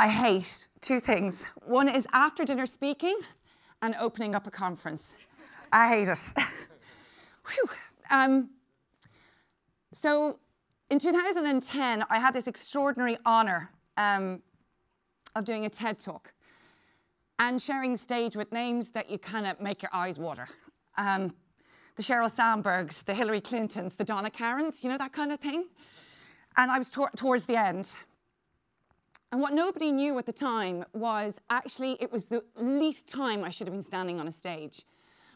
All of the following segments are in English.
I hate two things. One is after dinner speaking and opening up a conference. I hate it. um, so in 2010, I had this extraordinary honor um, of doing a TED talk and sharing the stage with names that you kind of make your eyes water. Um, the Sheryl Sandbergs, the Hillary Clintons, the Donna Karans, you know, that kind of thing. And I was to towards the end. And what nobody knew at the time was actually it was the least time I should have been standing on a stage.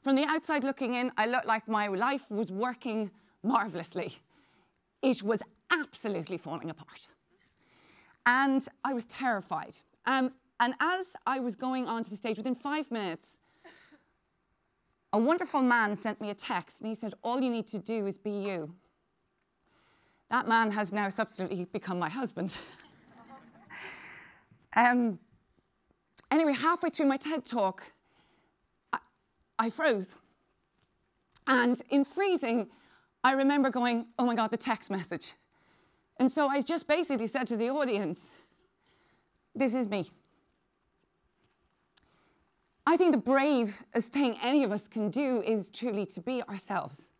From the outside looking in, I looked like my life was working marvelously. It was absolutely falling apart. And I was terrified. Um, and as I was going onto the stage, within five minutes, a wonderful man sent me a text and he said, All you need to do is be you. That man has now subsequently become my husband. um, anyway, halfway through my TED talk, I, I froze. And in freezing, I remember going, oh my God, the text message. And so I just basically said to the audience, this is me. I think the bravest thing any of us can do is truly to be ourselves,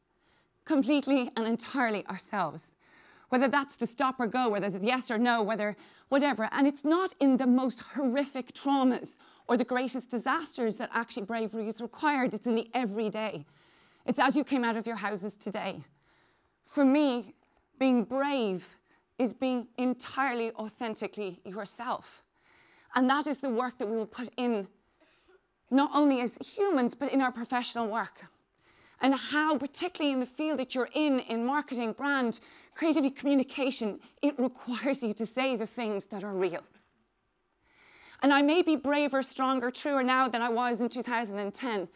completely and entirely ourselves. Whether that's to stop or go, whether it's yes or no, whether whatever. And it's not in the most horrific traumas or the greatest disasters that actually bravery is required. It's in the everyday. It's as you came out of your houses today. For me, being brave is being entirely authentically yourself. And that is the work that we will put in, not only as humans, but in our professional work. And how, particularly in the field that you're in, in marketing, brand, creative communication, it requires you to say the things that are real. And I may be braver, stronger, truer now than I was in 2010,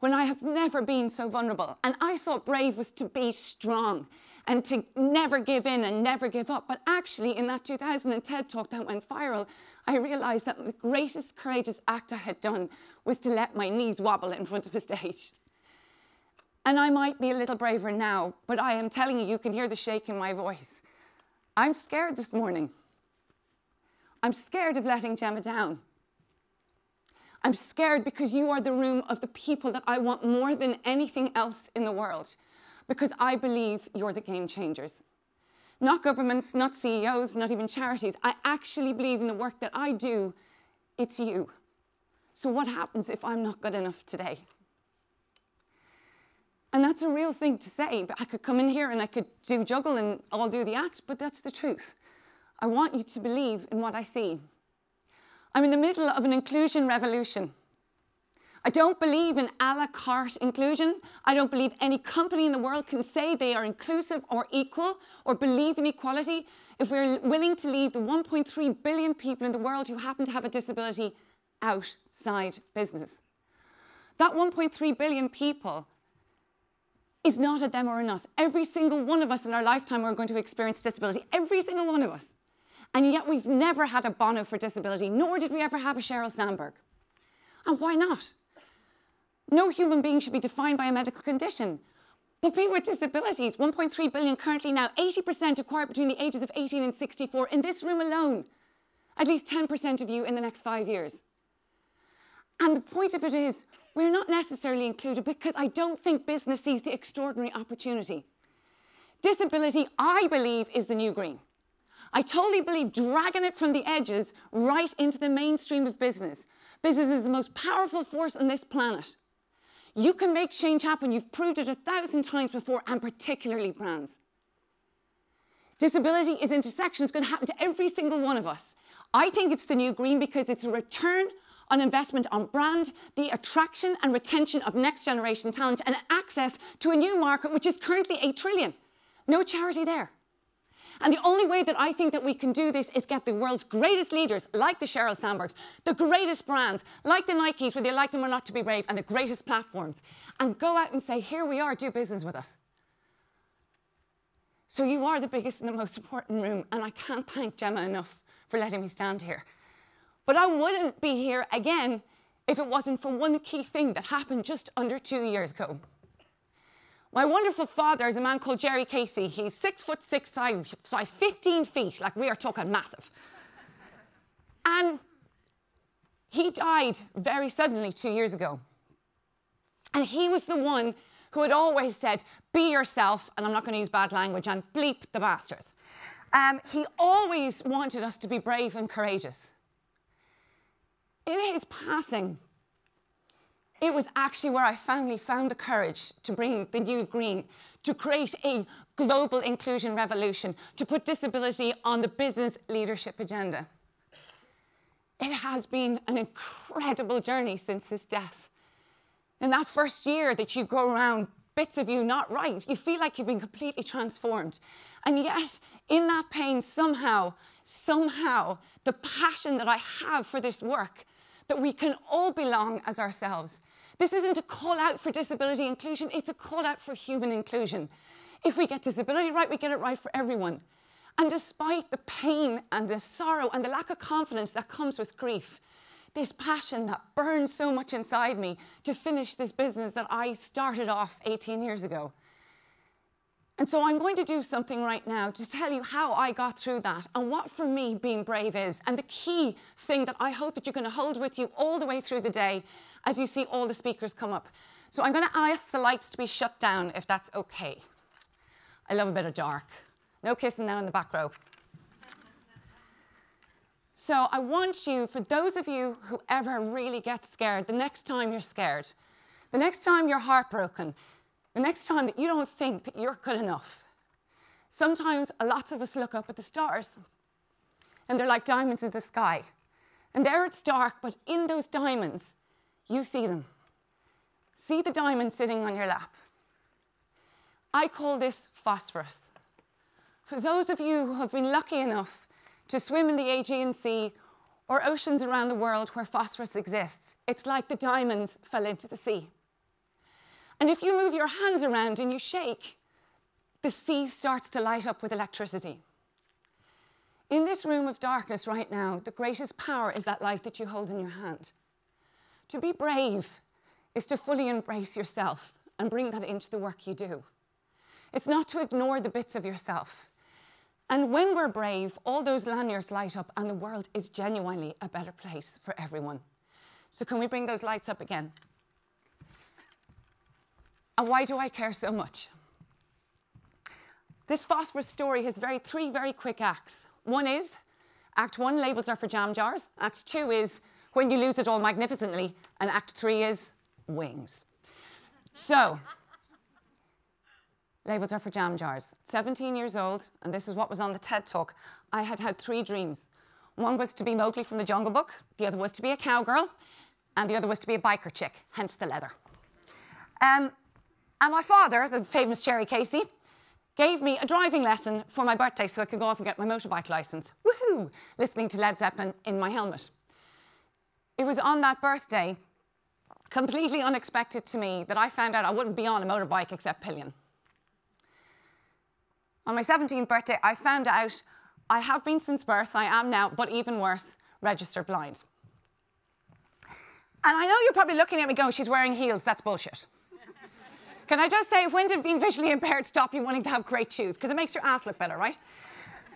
when I have never been so vulnerable. And I thought brave was to be strong and to never give in and never give up. But actually, in that 2000 TED talk that went viral, I realized that the greatest courageous act I had done was to let my knees wobble in front of a stage. And I might be a little braver now, but I am telling you, you can hear the shake in my voice. I'm scared this morning. I'm scared of letting Gemma down. I'm scared because you are the room of the people that I want more than anything else in the world, because I believe you're the game changers. Not governments, not CEOs, not even charities. I actually believe in the work that I do, it's you. So, what happens if I'm not good enough today? And that's a real thing to say. But I could come in here and I could do juggle and all do the act, but that's the truth. I want you to believe in what I see. I'm in the middle of an inclusion revolution. I don't believe in a la carte inclusion. I don't believe any company in the world can say they are inclusive or equal or believe in equality if we're willing to leave the 1.3 billion people in the world who happen to have a disability outside business. That 1.3 billion people is not a them or an us. Every single one of us in our lifetime are going to experience disability. Every single one of us. And yet we've never had a Bono for disability, nor did we ever have a Sheryl Sandberg. And why not? No human being should be defined by a medical condition. But people with disabilities, 1.3 billion currently now, 80% acquired between the ages of 18 and 64 in this room alone. At least 10% of you in the next five years. And the point of it is, we're not necessarily included because I don't think business sees the extraordinary opportunity. Disability, I believe, is the new green. I totally believe dragging it from the edges right into the mainstream of business. Business is the most powerful force on this planet. You can make change happen. You've proved it a thousand times before, and particularly brands. Disability is intersection. It's going to happen to every single one of us. I think it's the new green because it's a return on investment on brand, the attraction and retention of next generation talent, and access to a new market which is currently 8 trillion. No charity there. And the only way that I think that we can do this is get the world's greatest leaders, like the Sheryl Sandbergs, the greatest brands, like the Nikes, whether you like them or not to be brave, and the greatest platforms, and go out and say, here we are, do business with us. So you are the biggest and the most important room, and I can't thank Gemma enough for letting me stand here. But I wouldn't be here again if it wasn't for one key thing that happened just under two years ago. My wonderful father is a man called Jerry Casey. He's six foot six, size 15 feet, like we are talking massive. And he died very suddenly two years ago. And he was the one who had always said, be yourself, and I'm not going to use bad language, and bleep the bastards. Um, he always wanted us to be brave and courageous. In his passing, it was actually where I finally found the courage to bring the new green, to create a global inclusion revolution, to put disability on the business leadership agenda. It has been an incredible journey since his death. In that first year that you go around, bits of you not right, you feel like you've been completely transformed. And yet, in that pain, somehow, somehow, the passion that I have for this work, that we can all belong as ourselves. This isn't a call out for disability inclusion, it's a call out for human inclusion. If we get disability right, we get it right for everyone. And despite the pain and the sorrow and the lack of confidence that comes with grief, this passion that burns so much inside me to finish this business that I started off 18 years ago. And so I'm going to do something right now to tell you how I got through that and what for me being brave is. And the key thing that I hope that you're going to hold with you all the way through the day as you see all the speakers come up. So I'm going to ask the lights to be shut down if that's okay. I love a bit of dark. No kissing now in the back row. So I want you, for those of you who ever really get scared, the next time you're scared, the next time you're heartbroken, the next time that you don't think that you're good enough, sometimes lots of us look up at the stars and they're like diamonds in the sky. And there it's dark, but in those diamonds, you see them. See the diamond sitting on your lap. I call this phosphorus. For those of you who have been lucky enough to swim in the Aegean Sea or oceans around the world where phosphorus exists, it's like the diamonds fell into the sea. And if you move your hands around and you shake, the sea starts to light up with electricity. In this room of darkness right now, the greatest power is that light that you hold in your hand. To be brave is to fully embrace yourself and bring that into the work you do. It's not to ignore the bits of yourself. And when we're brave, all those lanyards light up and the world is genuinely a better place for everyone. So can we bring those lights up again? And why do I care so much? This phosphorus story has very, three very quick acts. One is, act one, labels are for jam jars. Act two is, when you lose it all magnificently. And act three is, wings. So, labels are for jam jars. 17 years old, and this is what was on the TED Talk. I had had three dreams. One was to be Mowgli from the Jungle Book, the other was to be a cowgirl, and the other was to be a biker chick, hence the leather. Um, and my father, the famous Jerry Casey, gave me a driving lesson for my birthday so I could go off and get my motorbike license. Woohoo! Listening to Led Zeppelin in my helmet. It was on that birthday, completely unexpected to me, that I found out I wouldn't be on a motorbike except pillion. On my 17th birthday, I found out I have been since birth, I am now, but even worse, registered blind. And I know you're probably looking at me going, she's wearing heels, that's bullshit. Can I just say, when did being visually impaired stop you wanting to have great shoes? Because it makes your ass look better, right?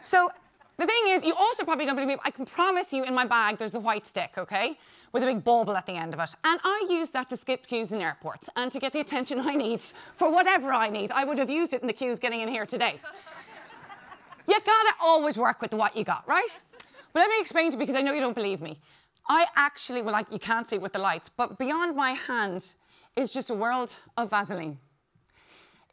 So the thing is, you also probably don't believe me. I can promise you in my bag there's a white stick, okay? With a big bauble at the end of it. And I use that to skip queues in airports and to get the attention I need for whatever I need. I would have used it in the queues getting in here today. you gotta always work with what you got, right? But let me explain to you because I know you don't believe me. I actually, well, like, you can't see it with the lights, but beyond my hand is just a world of Vaseline.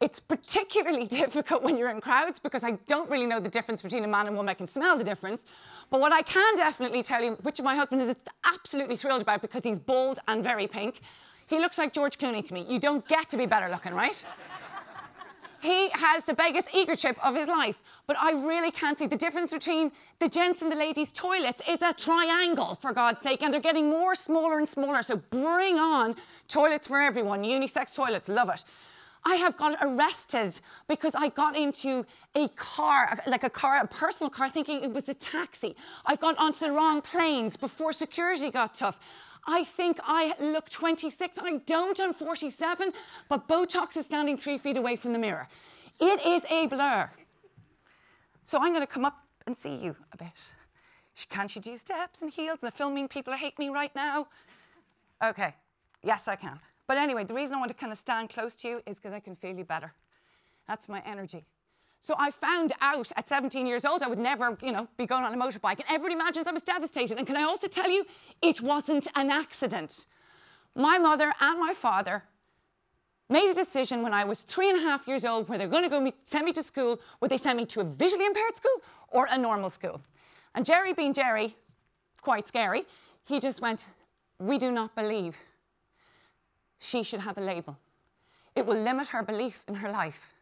It's particularly difficult when you're in crowds because I don't really know the difference between a man and woman. I can smell the difference. But what I can definitely tell you, which my husband is absolutely thrilled about because he's bald and very pink, he looks like George Clooney to me. You don't get to be better looking, right? He has the biggest trip of his life. But I really can't see the difference between the gents and the ladies' toilets is a triangle, for God's sake, and they're getting more smaller and smaller. So bring on toilets for everyone, unisex toilets, love it. I have got arrested because I got into a car, like a car, a personal car, thinking it was a taxi. I've got onto the wrong planes before security got tough. I think I look 26. I don't, I'm 47, but Botox is standing three feet away from the mirror. It is a blur. So I'm going to come up and see you a bit. Can she do steps and heels? The filming people hate me right now. Okay, yes, I can. But anyway, the reason I want to kind of stand close to you is because I can feel you better. That's my energy. So I found out at 17 years old I would never, you know, be going on a motorbike. And everybody imagines I was devastated. And can I also tell you, it wasn't an accident. My mother and my father made a decision when I was three and a half years old where they're going to go send me to school. Would they send me to a visually impaired school or a normal school? And Jerry, being Jerry, quite scary, he just went, We do not believe she should have a label. It will limit her belief in her life.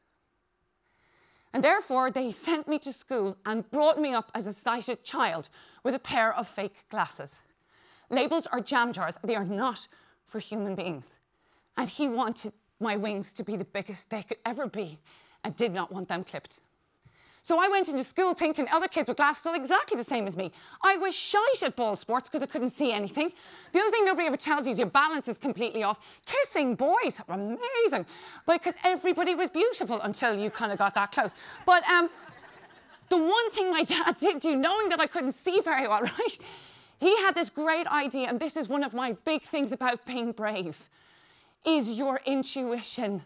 And therefore, they sent me to school and brought me up as a sighted child with a pair of fake glasses. Labels are jam jars, they are not for human beings. And he wanted my wings to be the biggest they could ever be and did not want them clipped. So I went into school thinking other kids with glasses are exactly the same as me. I was shite at ball sports because I couldn't see anything. The other thing nobody ever tells you is your balance is completely off. Kissing boys are amazing because everybody was beautiful until you kind of got that close. But um, the one thing my dad did do, knowing that I couldn't see very well, right? He had this great idea, and this is one of my big things about being brave, is your intuition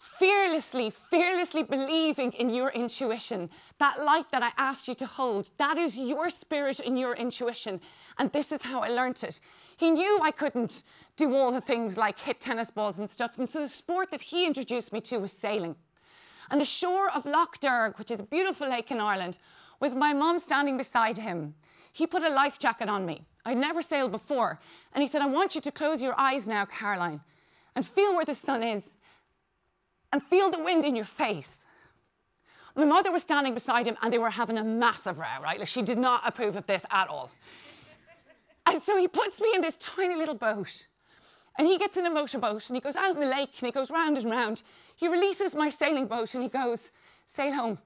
fearlessly, fearlessly believing in your intuition. That light that I asked you to hold, that is your spirit and your intuition. And this is how I learnt it. He knew I couldn't do all the things like hit tennis balls and stuff. And so the sport that he introduced me to was sailing. And the shore of Lough Derg, which is a beautiful lake in Ireland, with my mum standing beside him, he put a life jacket on me. I'd never sailed before. And he said, I want you to close your eyes now, Caroline, and feel where the sun is and feel the wind in your face. My mother was standing beside him and they were having a massive row, right? Like she did not approve of this at all. And so he puts me in this tiny little boat. And he gets in a motorboat and he goes out in the lake and he goes round and round. He releases my sailing boat and he goes, sail home.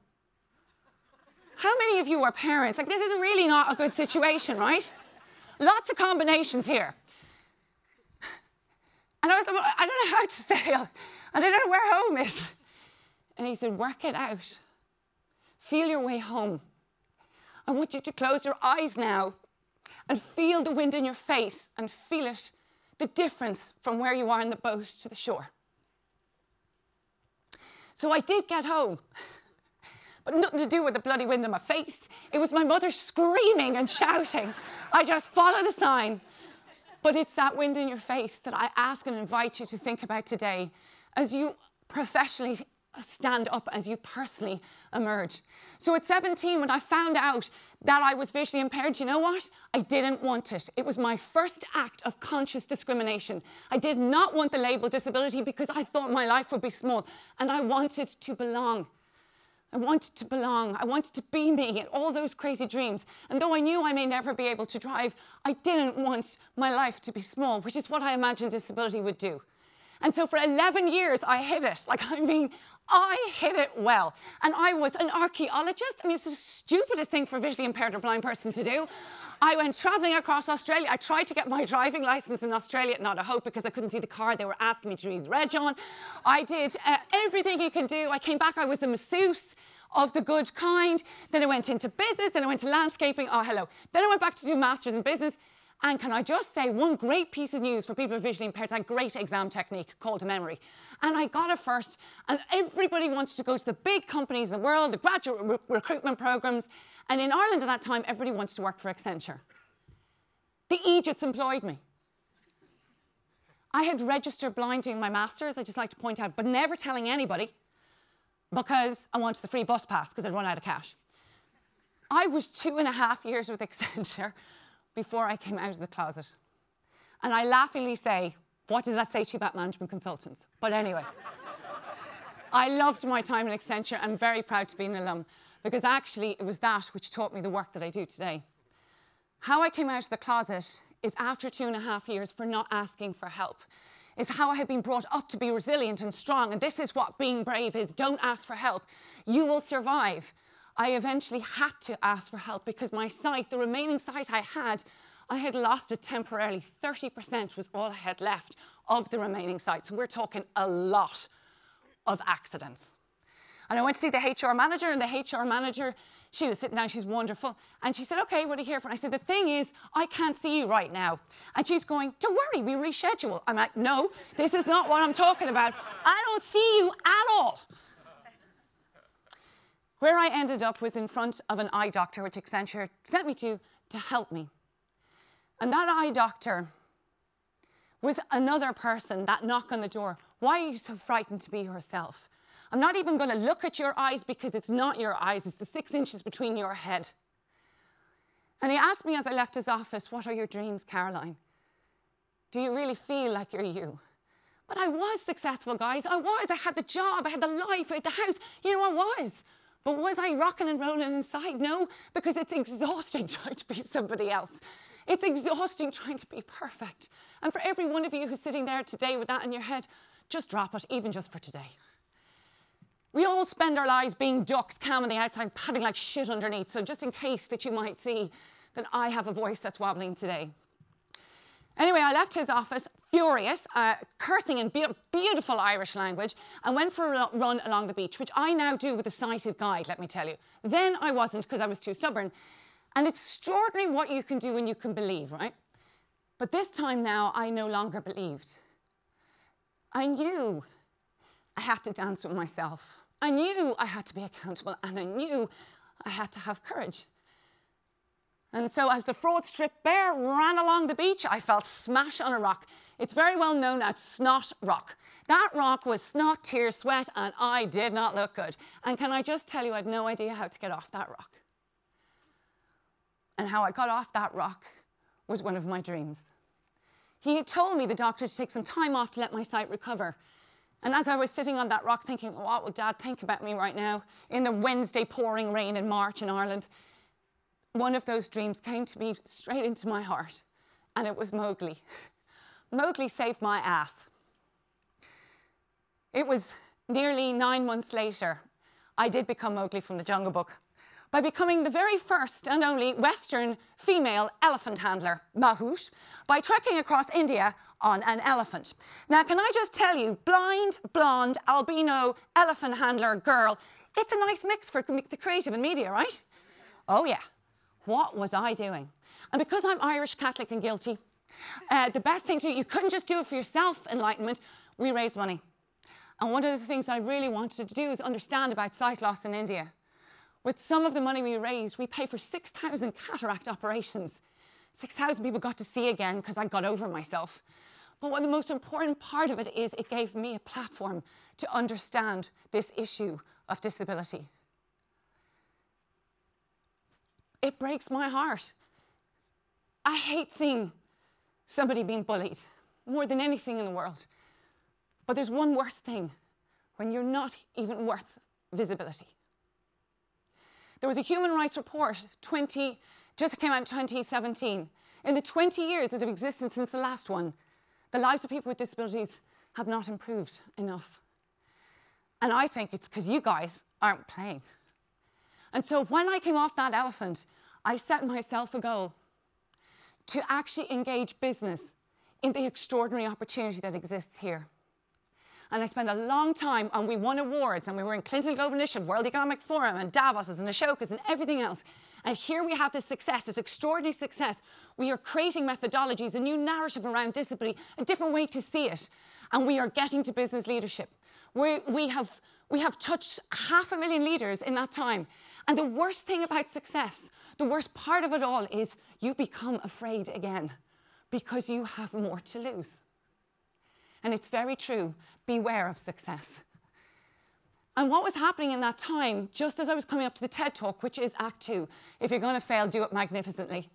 How many of you are parents? Like, this is really not a good situation, right? Lots of combinations here. And I was like, I don't know how to sail. And I don't know where home is. And he said, Work it out. Feel your way home. I want you to close your eyes now and feel the wind in your face and feel it, the difference from where you are in the boat to the shore. So I did get home, but nothing to do with the bloody wind in my face. It was my mother screaming and shouting. I just follow the sign. But it's that wind in your face that I ask and invite you to think about today as you professionally stand up as you personally emerge. So at 17, when I found out that I was visually impaired, you know what? I didn't want it. It was my first act of conscious discrimination. I did not want the label disability because I thought my life would be small and I wanted to belong. I wanted to belong. I wanted to be me and all those crazy dreams. And though I knew I may never be able to drive, I didn't want my life to be small, which is what I imagined disability would do. And so for 11 years, I hid it. Like, I mean, I hid it well. And I was an archaeologist. I mean, it's the stupidest thing for a visually impaired or blind person to do. I went traveling across Australia. I tried to get my driving license in Australia, not a hope because I couldn't see the car they were asking me to read reg on. I did uh, everything you can do. I came back, I was a masseuse of the good kind. Then I went into business, then I went to landscaping. Oh, hello. Then I went back to do masters in business. And can I just say one great piece of news for people with visually impaired, a great exam technique called memory. And I got it first, and everybody wants to go to the big companies in the world, the graduate re recruitment programs. And in Ireland at that time, everybody wants to work for Accenture. The Egypts employed me. I had registered blind doing my master's, I just like to point out, but never telling anybody because I wanted the free bus pass because I'd run out of cash. I was two and a half years with Accenture before I came out of the closet. And I laughingly say, what does that say to you about management consultants? But anyway, I loved my time in Accenture. I'm very proud to be an alum because actually it was that which taught me the work that I do today. How I came out of the closet is after two and a half years for not asking for help, is how I have been brought up to be resilient and strong. And this is what being brave is don't ask for help. You will survive. I eventually had to ask for help because my sight, the remaining sight I had, I had lost it temporarily. 30% was all I had left of the remaining sight. So we're talking a lot of accidents. And I went to see the HR manager, and the HR manager, she was sitting down, she's wonderful. And she said, Okay, what are you here for? And I said, The thing is, I can't see you right now. And she's going, Don't worry, we reschedule. I'm like, No, this is not what I'm talking about. I don't see you at all. Where I ended up was in front of an eye doctor, which Accenture sent me to to help me. And that eye doctor was another person that knock on the door. Why are you so frightened to be yourself? I'm not even going to look at your eyes because it's not your eyes, it's the six inches between your head. And he asked me as I left his office, What are your dreams, Caroline? Do you really feel like you're you? But I was successful, guys. I was. I had the job, I had the life, I had the house. You know, I was. But was I rocking and rolling inside? No, because it's exhausting trying to be somebody else. It's exhausting trying to be perfect. And for every one of you who's sitting there today with that in your head, just drop it, even just for today. We all spend our lives being ducks, calm on the outside, padding like shit underneath. So just in case that you might see that I have a voice that's wobbling today. Anyway, I left his office furious, uh, cursing in be beautiful Irish language, and went for a run along the beach, which I now do with a sighted guide, let me tell you. Then I wasn't because I was too stubborn. And it's extraordinary what you can do when you can believe, right? But this time now, I no longer believed. I knew I had to dance with myself. I knew I had to be accountable, and I knew I had to have courage. And so, as the fraud strip bear ran along the beach, I felt smash on a rock. It's very well known as Snot Rock. That rock was snot, tears, sweat, and I did not look good. And can I just tell you, I had no idea how to get off that rock. And how I got off that rock was one of my dreams. He had told me, the doctor, to take some time off to let my sight recover. And as I was sitting on that rock thinking, what will Dad think about me right now in the Wednesday pouring rain in March in Ireland, one of those dreams came to me straight into my heart, and it was Mowgli. Mowgli saved my ass. It was nearly nine months later, I did become Mowgli from the Jungle Book by becoming the very first and only Western female elephant handler, Mahout, by trekking across India on an elephant. Now, can I just tell you, blind, blonde, albino, elephant handler girl, it's a nice mix for the creative and media, right? Oh, yeah. What was I doing? And because I'm Irish, Catholic, and guilty, uh, the best thing to do, you couldn't just do it for yourself, enlightenment, we raise money. And one of the things I really wanted to do is understand about sight loss in India. With some of the money we raised, we paid for 6,000 cataract operations. 6,000 people got to see again because I got over myself. But what the most important part of it is it gave me a platform to understand this issue of disability. It breaks my heart. I hate seeing somebody being bullied more than anything in the world. But there's one worse thing when you're not even worth visibility. There was a human rights report 20, just came out in 2017. In the 20 years that have existed since the last one, the lives of people with disabilities have not improved enough. And I think it's because you guys aren't playing. And so when I came off that elephant, I set myself a goal to actually engage business in the extraordinary opportunity that exists here. And I spent a long time, and we won awards, and we were in Clinton Global Initiative, World Economic Forum, and Davos, and Ashoka's, and everything else. And here we have this success, this extraordinary success. We are creating methodologies, a new narrative around disability, a different way to see it. And we are getting to business leadership. We, we, have, we have touched half a million leaders in that time. And the worst thing about success, the worst part of it all is you become afraid again because you have more to lose. And it's very true. Beware of success. And what was happening in that time, just as I was coming up to the TED Talk, which is Act Two, if you're going to fail, do it magnificently,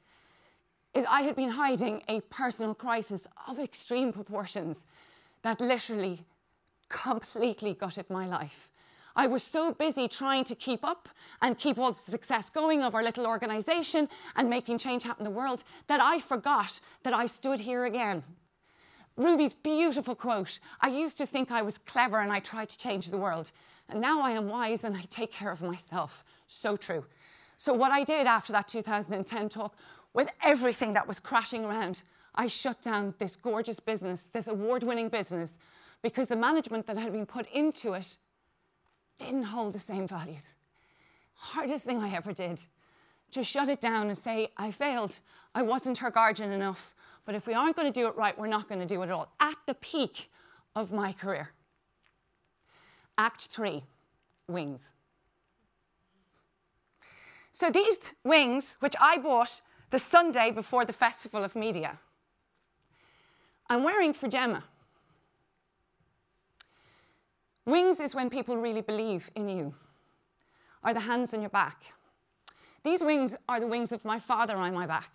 is I had been hiding a personal crisis of extreme proportions that literally completely gutted my life. I was so busy trying to keep up and keep all the success going of our little organization and making change happen in the world that I forgot that I stood here again. Rumi's beautiful quote I used to think I was clever and I tried to change the world. And now I am wise and I take care of myself. So true. So, what I did after that 2010 talk, with everything that was crashing around, I shut down this gorgeous business, this award winning business, because the management that had been put into it didn't hold the same values. Hardest thing I ever did to shut it down and say, I failed. I wasn't her guardian enough. But if we aren't going to do it right, we're not going to do it at all. At the peak of my career. Act three, wings. So these wings, which I bought the Sunday before the Festival of Media, I'm wearing for Gemma. Wings is when people really believe in you, are the hands on your back. These wings are the wings of my father on my back,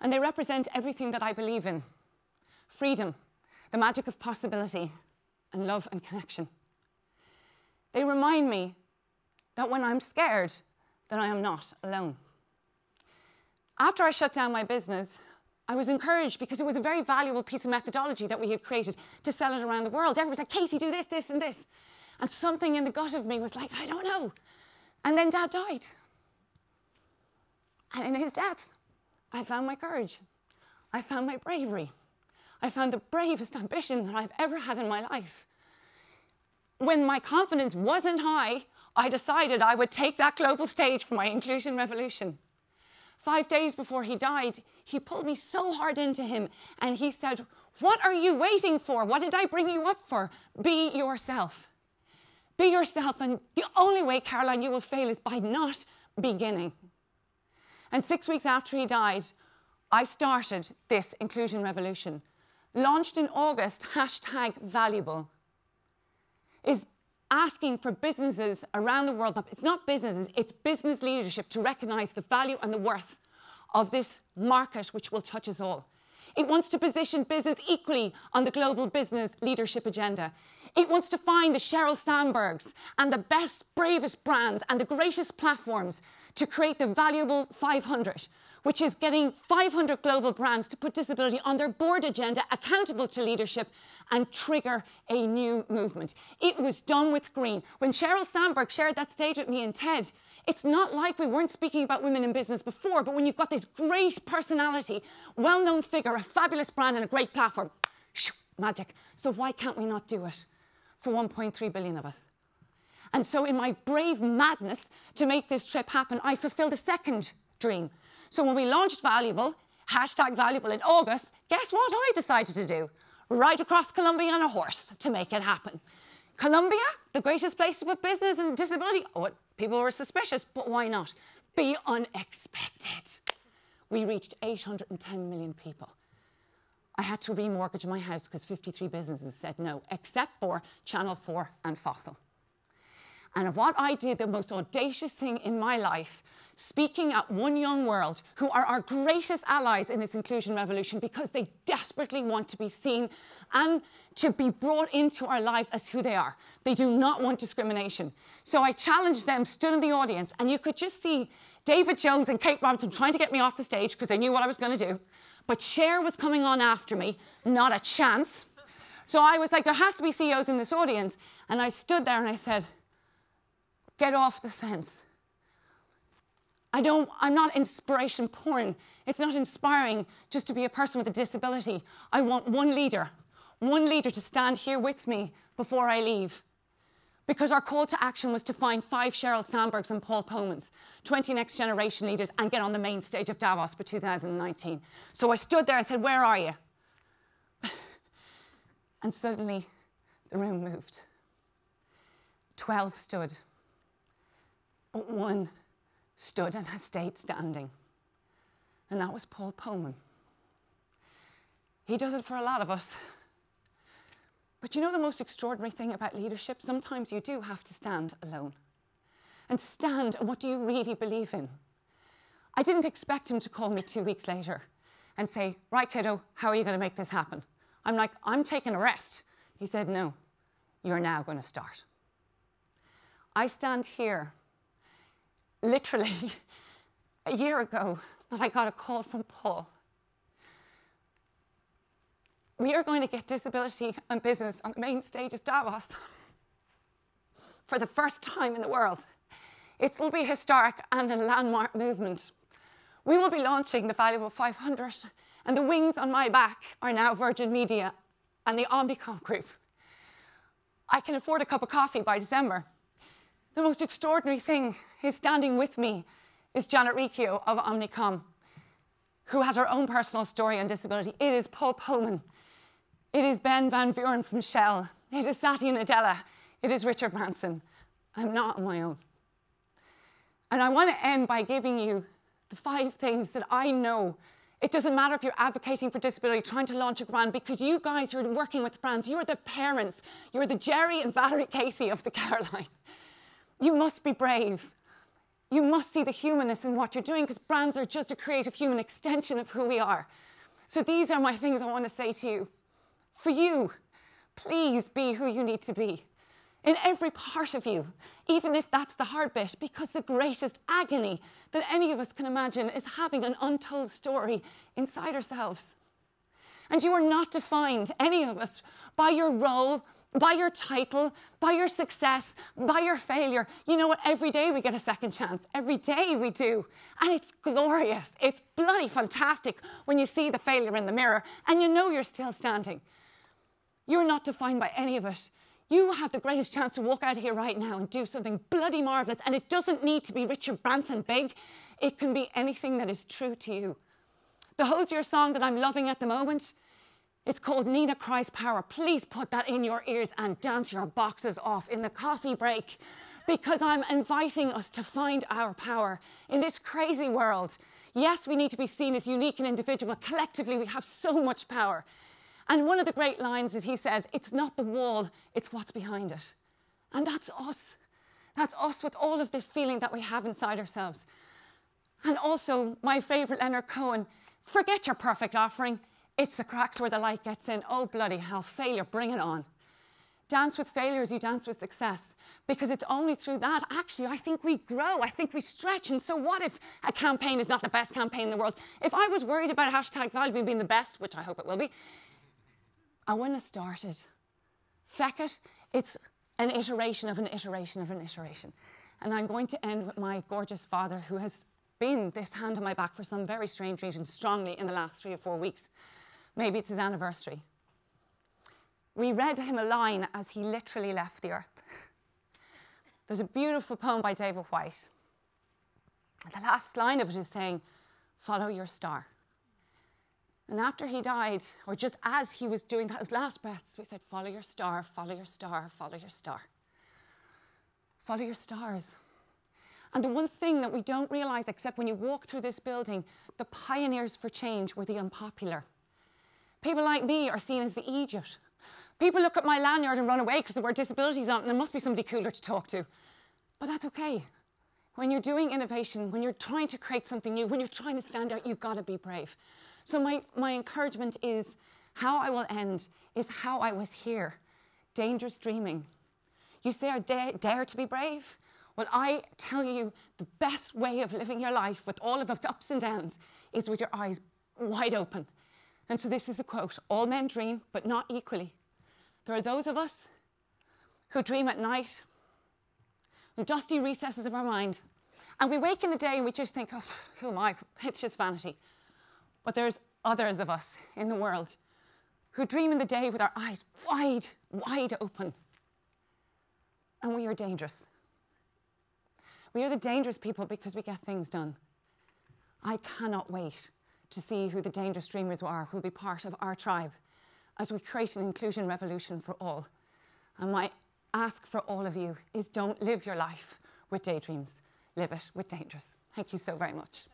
and they represent everything that I believe in freedom, the magic of possibility, and love and connection. They remind me that when I'm scared, that I am not alone. After I shut down my business, I was encouraged because it was a very valuable piece of methodology that we had created to sell it around the world. Everyone was like, Katie, do this, this, and this. And something in the gut of me was like, I don't know. And then dad died. And in his death, I found my courage. I found my bravery. I found the bravest ambition that I've ever had in my life. When my confidence wasn't high, I decided I would take that global stage for my inclusion revolution. Five days before he died, he pulled me so hard into him and he said, What are you waiting for? What did I bring you up for? Be yourself. Be yourself. And the only way, Caroline, you will fail is by not beginning. And six weeks after he died, I started this inclusion revolution. Launched in August, hashtag valuable, is asking for businesses around the world, but it's not businesses, it's business leadership to recognize the value and the worth of this market, which will touch us all. It wants to position business equally on the global business leadership agenda. It wants to find the Sheryl Sandbergs and the best, bravest brands and the greatest platforms to create the valuable 500, which is getting 500 global brands to put disability on their board agenda, accountable to leadership, and trigger a new movement. It was done with green. When Sheryl Sandberg shared that stage with me in TED, it's not like we weren't speaking about women in business before, but when you've got this great personality, well known figure, a fabulous brand, and a great platform, shoo, magic. So why can't we not do it for 1.3 billion of us? And so, in my brave madness to make this trip happen, I fulfilled a second dream. So, when we launched Valuable, hashtag Valuable in August, guess what I decided to do? Ride across Colombia on a horse to make it happen. Colombia, the greatest place to put business and disability. Oh, people were suspicious, but why not? Be unexpected. We reached 810 million people. I had to remortgage my house because 53 businesses said no, except for Channel 4 and Fossil. And what I did, the most audacious thing in my life, speaking at One Young World, who are our greatest allies in this inclusion revolution because they desperately want to be seen and to be brought into our lives as who they are. They do not want discrimination. So I challenged them, stood in the audience, and you could just see David Jones and Kate Robertson trying to get me off the stage because they knew what I was going to do. But Cher was coming on after me, not a chance. So I was like, there has to be CEOs in this audience. And I stood there and I said, get off the fence. I don't, I'm not inspiration porn. It's not inspiring just to be a person with a disability. I want one leader, one leader to stand here with me before I leave. Because our call to action was to find five Sheryl Sandbergs and Paul Polmans, 20 next generation leaders, and get on the main stage of Davos for 2019. So I stood there and said, Where are you? and suddenly the room moved. 12 stood but one stood and has stayed standing. And that was Paul Polman. He does it for a lot of us. But you know the most extraordinary thing about leadership? Sometimes you do have to stand alone. And stand what do you really believe in? I didn't expect him to call me two weeks later and say, Right, kiddo, how are you going to make this happen? I'm like, I'm taking a rest. He said, No, you're now going to start. I stand here literally a year ago that I got a call from Paul. We are going to get disability and business on the main stage of Davos for the first time in the world. It will be historic and a landmark movement. We will be launching the Valuable 500, and the wings on my back are now Virgin Media and the Omnicom Group. I can afford a cup of coffee by December. The most extraordinary thing is standing with me is Janet Riccio of Omnicom, who has her own personal story on disability. It is Paul Polman. It is Ben Van Beurden from Shell. It is Satya Nadella. It is Richard Branson. I'm not on my own. And I want to end by giving you the five things that I know. It doesn't matter if you're advocating for disability, trying to launch a brand, because you guys who are working with brands, you're the parents, you're the Jerry and Valerie Casey of the Caroline. You must be brave. You must see the humanness in what you're doing because brands are just a creative human extension of who we are. So these are my things I want to say to you. For you, please be who you need to be in every part of you, even if that's the hard bit, because the greatest agony that any of us can imagine is having an untold story inside ourselves. And you are not defined, any of us, by your role, by your title, by your success, by your failure. You know what? Every day we get a second chance. Every day we do. And it's glorious. It's bloody fantastic when you see the failure in the mirror and you know you're still standing. You're not defined by any of it. You have the greatest chance to walk out here right now and do something bloody marvellous. And it doesn't need to be Richard Branson big. It can be anything that is true to you. The Hozier song that I'm loving at the moment it's called Nina Cries Power. Please put that in your ears and dance your boxes off in the coffee break because I'm inviting us to find our power in this crazy world. Yes, we need to be seen as unique and individual, but collectively we have so much power. And one of the great lines is he says, It's not the wall, it's what's behind it. And that's us. That's us with all of this feeling that we have inside ourselves. And also, my favourite Leonard Cohen forget your perfect offering. It's the cracks where the light gets in. Oh, bloody hell, failure, bring it on. Dance with failure as you dance with success. Because it's only through that, actually, I think we grow. I think we stretch. And so, what if a campaign is not the best campaign in the world? If I was worried about hashtag value being the best, which I hope it will be, I wouldn't have started. Feck it, it's an iteration of an iteration of an iteration. And I'm going to end with my gorgeous father, who has been this hand on my back for some very strange reason strongly in the last three or four weeks. Maybe it's his anniversary. We read him a line as he literally left the earth. There's a beautiful poem by David Whyte. The last line of it is saying, Follow your star. And after he died, or just as he was doing those last breaths, we said, Follow your star, follow your star, follow your star. Follow your stars. And the one thing that we don't realize, except when you walk through this building, the pioneers for change were the unpopular. People like me are seen as the idiot. People look at my lanyard and run away because there were disabilities on it and there must be somebody cooler to talk to. But that's okay. When you're doing innovation, when you're trying to create something new, when you're trying to stand out, you've got to be brave. So my, my encouragement is how I will end is how I was here, dangerous dreaming. You say I dare, dare to be brave? Well, I tell you the best way of living your life with all of its ups and downs is with your eyes wide open and so this is the quote All men dream, but not equally. There are those of us who dream at night, in dusty recesses of our mind, and we wake in the day and we just think, oh, who am I? It's just vanity. But there's others of us in the world who dream in the day with our eyes wide, wide open. And we are dangerous. We are the dangerous people because we get things done. I cannot wait to see who the dangerous dreamers are who will be part of our tribe as we create an inclusion revolution for all. And my ask for all of you is don't live your life with daydreams, live it with dangerous. Thank you so very much.